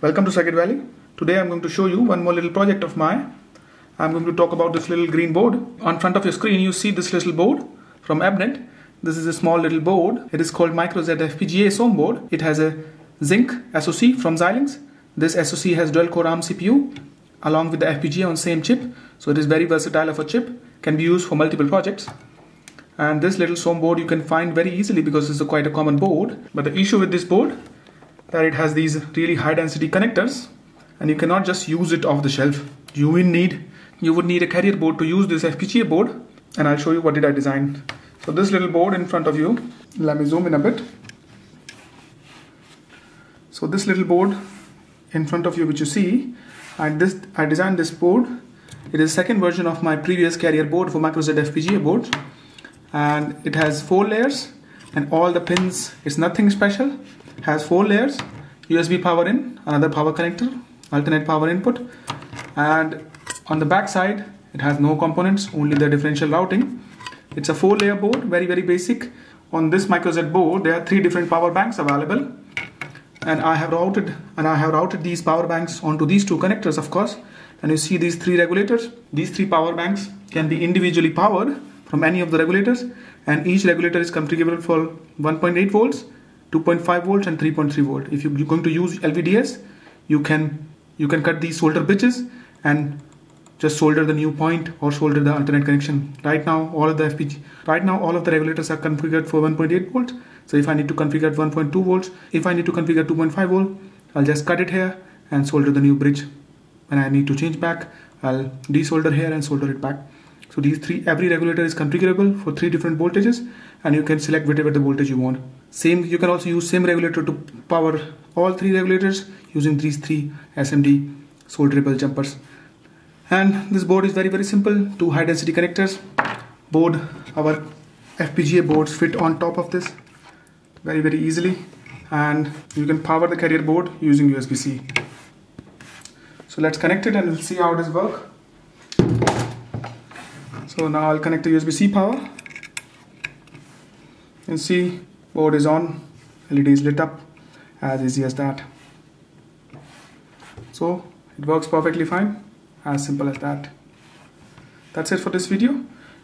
Welcome to Circuit Valley. Today I'm going to show you one more little project of mine. I'm going to talk about this little green board. On front of your screen you see this little board from Avnet. This is a small little board. It is called MicroZed FPGA SOM board. It has a Zynq SoC from Xilinx. This SoC has dual core ARM CPU along with the FPGA on same chip. So it is very versatile of a chip. Can be used for multiple projects. And this little SOM board you can find very easily because it's a quite a common board. But the issue with this board that it has these really high density connectors and you cannot just use it off the shelf. You will need you would need a carrier board to use this FPGA board and I'll show you what did I design. So this little board in front of you, let me zoom in a bit. So this little board in front of you which you see, I, this, I designed this board. It is second version of my previous carrier board for MicroZed FPGA board and it has four layers and all the pins, it's nothing special has four layers. USB power in another power connector alternate power input. And on the back side it has no components only the differential routing. It's a four layer board very very basic. On this MicroZed board there are three different power banks available. And I have routed and I have routed these power banks onto these two connectors of course. And you see these three regulators. These three power banks can be individually powered from any of the regulators. And each regulator is configurable for 1.8 volts 2.5 volts and 3.3 volt. If you're going to use LVDS, you can you can cut these solder pitches and just solder the new point or solder the alternate connection. Right now, all of the FPG, right now all of the regulators are configured for 1.8 volts. So if I need to configure 1.2 volts, if I need to configure 2.5 volt, I'll just cut it here and solder the new bridge. When I need to change back, I'll desolder here and solder it back. So these three, every regulator is configurable for three different voltages and you can select whatever the voltage you want. Same, you can also use same regulator to power all three regulators using these three SMD solderable jumpers. And this board is very very simple, two high density connectors. Board, our FPGA boards fit on top of this very very easily and you can power the carrier board using USB-C. So let's connect it and we'll see how this work. So now I'll connect the USB-C power and see board is on LED is lit up as easy as that. So it works perfectly fine as simple as that. That's it for this video.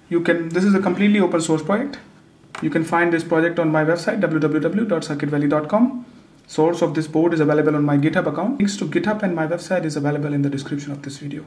You can this is a completely open source project. You can find this project on my website www.circuitvalley.com source of this board is available on my github account. Links to github and my website is available in the description of this video